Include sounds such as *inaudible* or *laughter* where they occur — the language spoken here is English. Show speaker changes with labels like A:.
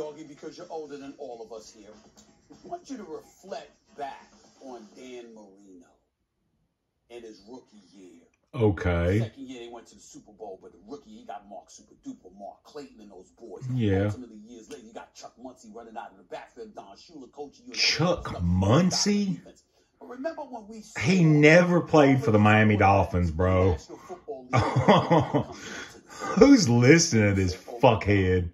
A: doggy, because you're older than all of us here. I want you to reflect back on Dan Marino and his rookie year.
B: Okay.
A: Second year they went to the Super Bowl, but the rookie he got Mark Super Duper, Mark Clayton, and those boys.
B: Yeah.
A: Ultimately, years later, you got Chuck Muncie running out of the backfield, Don Shula coaching you.
B: Chuck. Muncie?
A: Remember when we
B: He never played for the Miami Dolphins, bro. *laughs* Who's listening to this oh, fuckhead?